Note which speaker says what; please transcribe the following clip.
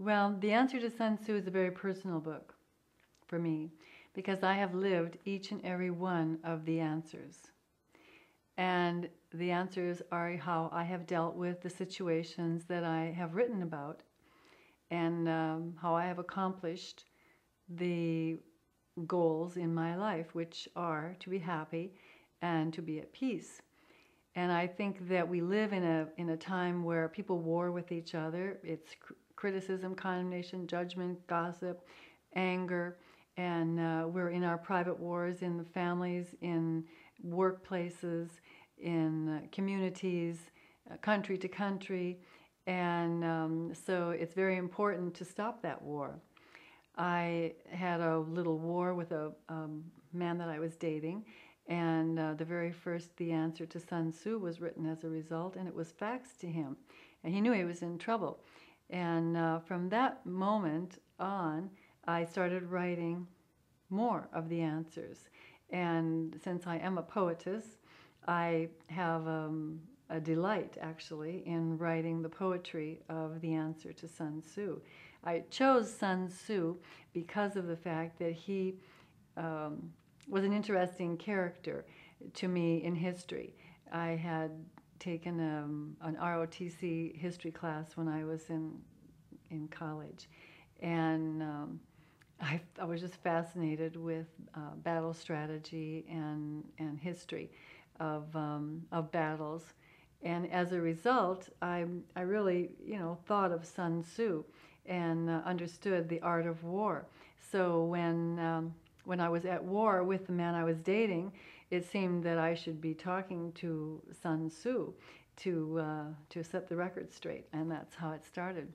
Speaker 1: Well, The Answer to Sun Tzu is a very personal book for me because I have lived each and every one of the answers. And the answers are how I have dealt with the situations that I have written about and um, how I have accomplished the goals in my life, which are to be happy and to be at peace. And I think that we live in a, in a time where people war with each other. It's cr- criticism, condemnation, judgment, gossip, anger. And uh, we're in our private wars in the families, in workplaces, in uh, communities, uh, country to country. And um, so it's very important to stop that war. I had a little war with a um, man that I was dating, the very first The Answer to Sun Tzu was written as a result, and it was faxed to him. And he knew he was in trouble. And uh, from that moment on, I started writing more of the answers. And since I am a poetess, I have um, a delight actually in writing the poetry of the answer to Sun Tzu. I chose Sun Tzu because of the fact that he um, was an interesting character to me in history. I had taken um, an ROTC history class when I was in in college, and um, I, I, was just fascinated with uh, battle strategy and and history of um, of battles, and as a result, I I really you know thought of Sun Tzu and uh, understood the art of war. So when um, when I was at war with the man I was dating, it seemed that I should be talking to Sun Tzu to uh, to set the record straight, and that's how it started.